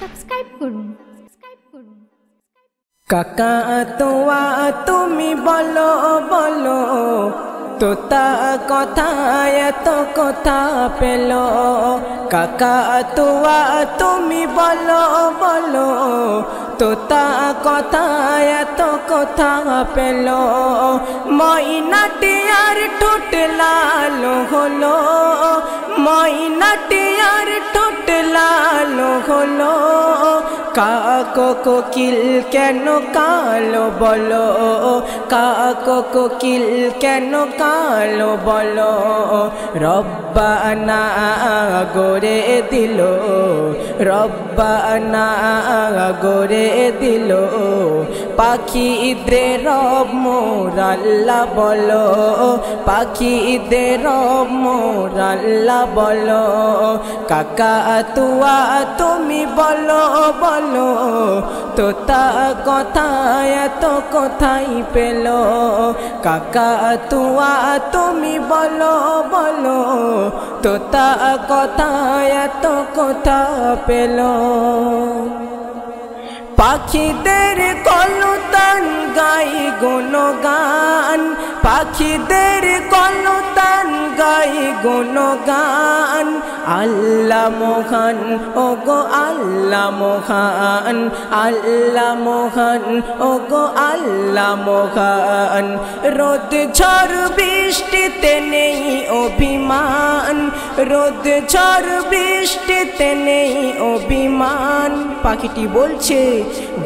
Subscribe করুন। কাকা, তোয়া, তুমি বলো বলো, তোতা কথা, এত কথা পেল। কাকা, তোয়া, তুমি বলো বলো তোতা কথা, এত কথা পেল। ময়নাটি আর ঠোঁট লাল হলো। ময়নাটি আর ঠোঁট লাল হলো। কাকো কোকিল কেন কালো বলো? কাকো কোকিল কেন কালো বলো? রব্বানা গড়ে দিল। রব্বানা গড়ে দিল। পাখিদের রব মোরাল্লা বলো। পাখিদের রব মোরাল্লা বলো। কাকা তুয়া তুমি বলো বলো। তোতা কথা এত কোথায় পেল। কাকা তুয়া তুমি বলো বলো। তোতা কথা এত কথা পেল। পাখিদের কলতান গাই গুণগান। পাখিদের কলতান গাই গুণগান। আল্লাহ মোহান ও গো আল্লাহ মোহান। আল্লাহ মোহান ও গো আল্লাহ মোহান। রোদ ঝড়, বৃষ্টিতে নেই অভিমান। রোদ ঝড় বৃষ্টিতে নেই অভিমান। পাখিটি বলছে,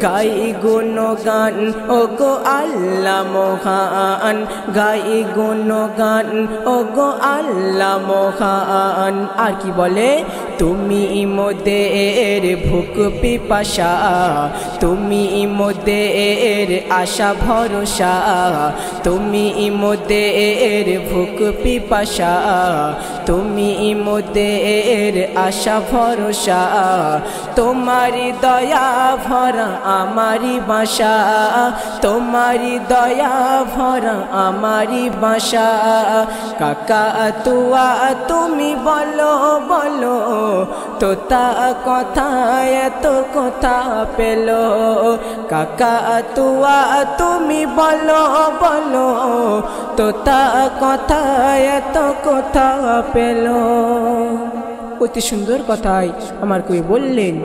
গাই গুণগান ও গো আল্লাহ মোহান। গাই গুণগান ও গো আল্লাহ মোহান। আর কি বলে, তুমি মোদের ভুক পিপাসা, তুমি মোদের আশা ভরসা, তুমি মোদের ভুক পিপাসা, তুমি মোদের আশা, ভরসা। তোমারি দয়া, ভরা আমারি বাসা। তোমারি দয়া, ভরা আমারি বাসা। কাকা তুয়া তুমি বলো বলো, তোতা কথা, এত কথা পেল। কাকা তুয়া তুমি বলো বলো, তোতা কথা, এত কথা পেল। অতি সুন্দর কথাই আমার কই বললেন,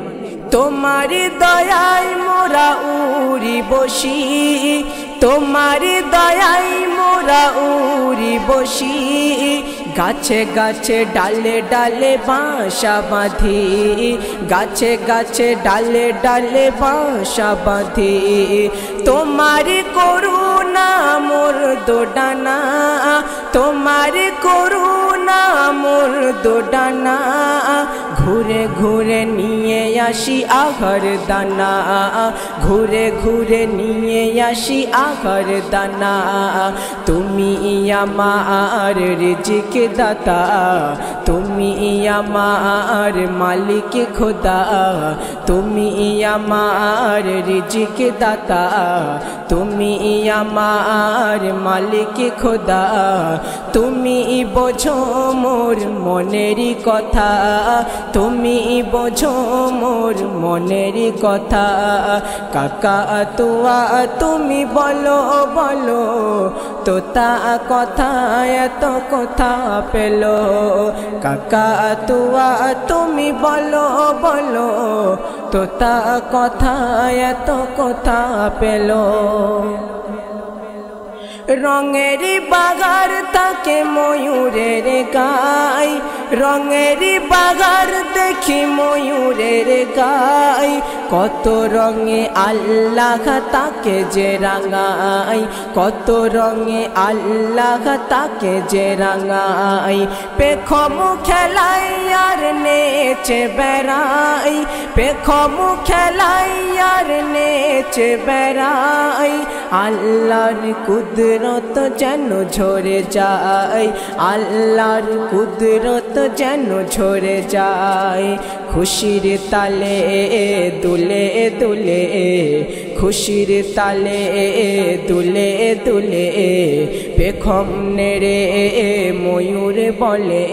তোমার দয়াই মোরা উড়ি বসি, তোমার দয়াই মোরা উড়ি বসি গাছে গাছে ডালে ডালে বাসা বাঁধি। গাছে গাছে ডালে ডালে বাসা বাঁধি। তোমার করুণা মোর দোডানা। তোমার করুণা মোর দোডানা। ঘুরে ঘুরে নিয়ে আসি আঘর দানা। ঘুরে ঘুরে নিয়ে আসি আঘর দানা। তুমি আমার রিজিক দাতা তুমি আমার মালিক খোদা, তুমি আমার রিজিক দাতা, তুমি আমার মালিক খোদা, তুমি বোঝো মোর মনেরই কথা, তুমি বোঝো মোর মনের কথা, কাকা তুয়া তুমি বলো বলো, তোতা কথা এত কথা পেল, কাকা তুয়া তুমি বলো বলো তোতা কথা এত কথা পেল। রঙেরই বাগার তাকে ময়ূরের গাই রঙেরই বাগার দেখি ময়ূরের গাই। কত রঙে আল্লাহ তাকে যে রাঙাই। কত রঙে আল্লাহ তাকে যে রাঙাই। পেখম আর নেচে বেড়াই, পেখম খেলাইয়ার নেচে বেড়াই। আল্লাহর কুদরত যেন ঝরে যায়, আল্লাহর কুদরত যেন ঝরে যায়। খুশির তালে, দুলে দুলে খুশির তালে, দুলে দুলে পেখম নেড়ে, ময়ূর বলে,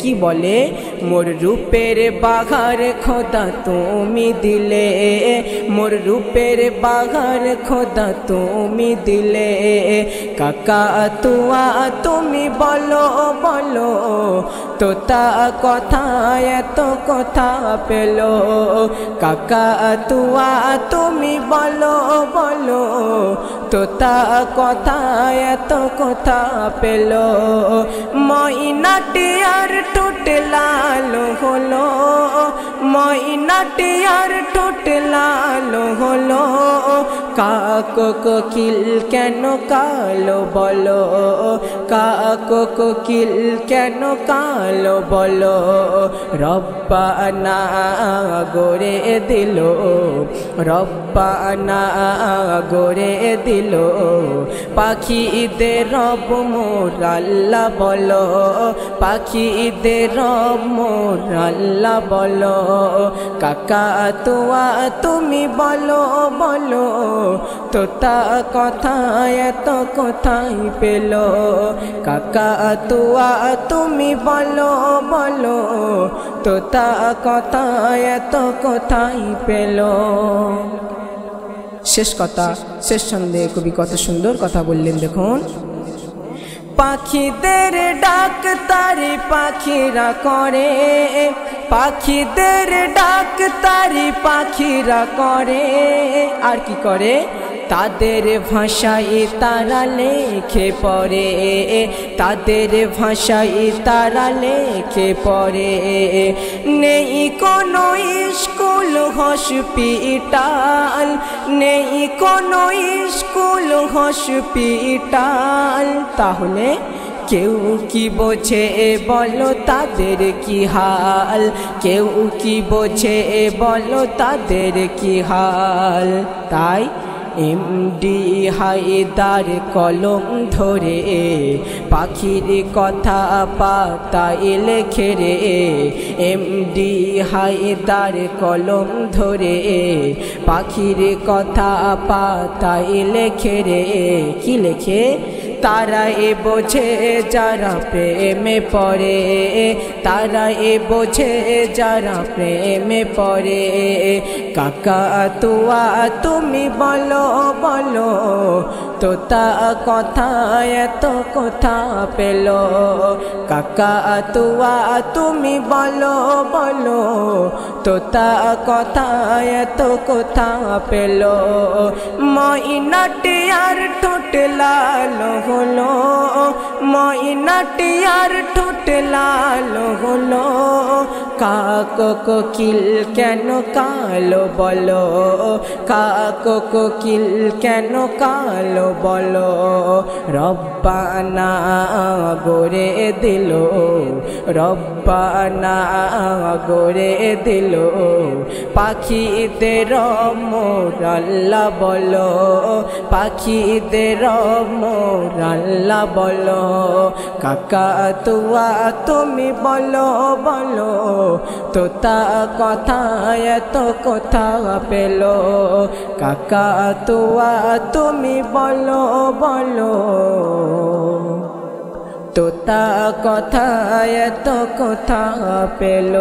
কি বলে? মোর রূপের বাঘার খোদা তুমি দিলে, মোর রূপের বাঘার খোদা তুমি দিলে। কাকা, তুয়া, তুমি বলো বলো তোতা কথা এত কথা পেল কাকা তুয়া তুমি বলো বলো তোতা কথা, এত কথা পেল। মইনাটি আর ঠোঁট লাল হলো। মইনাটি আর ঠোঁট লাল হলো। কাক কোকিল কেন কালো বলো? কাক কোকিল কেন কালো বলো? রব্বানা গড়ে দিল। রব্বানা গড়ে দিল। পাখিদের রব মোর আল্লাহ বলো, পাখিদের রব মোর আল্লাহ বলো, কাকা তোয়া তুমি বলো বলো, তোতা কথা এত কোথায় পেল? কাকা তোয়া তুমি বলো বলো, তোতা কথা এত কোথায় পেল? শেষ কথা, শেষ ছন্দে কবি কত সুন্দর কথা বললেন দেখুন। পাখিদের ডাক তারি পাখিরা করে, পাখিদের ডাক তারি পাখিরা করে। আর কি করে? তাদের ভাষায় তারা লেখে পড়ে, তাদের ভাষায় তারা লেখে পড়ে। নেই কোনো স্কুল, হসপিটাল। নেই কোনো স্কুল, হসপিটাল। তাহলে কেউ কি বোঝে বলো তাদের কি হাল? কেউ কি বোঝে বলো তাদের কি হাল? তাই এমডি হায়দার কলম ধরে, পাখির কথা পাতায় লেখে রে। এমডি হায়দার কলম ধরে, পাখির কথা পাতায় লেখে রে। কি লেখে? তারা এ বোঝে যারা প্রেমে পড়ে, তারা এ বোঝে যারা প্রেমে পড়ে। কাকা তুয়া তুমি বলো বলো, তোতা কথা এত কথা পেল। কাকা তুয়া তুমি বলো বলো, তোতা কথা এত কথা পেল। মইনাটি আর ঠোঁট লাল হলো মইনাটি আর ঠোঁট লাল হলো। কাক কোকিল কেন কালো বলো? কাক কোকিল কেন কালো বলো? রব্বানা গড়ে দিল, রব্বানা গড়ে দিল। পাখিদের মোর আল্লাহ বলো, পাখিদের মোর আল্লাহ বলো। কাকা তুয়া তুমি বলো বলো। তোতা কথা এত কথা পেল। কাকা তুয়া, তুমি বলো বলো। তোতা কথা এত কথা পেল।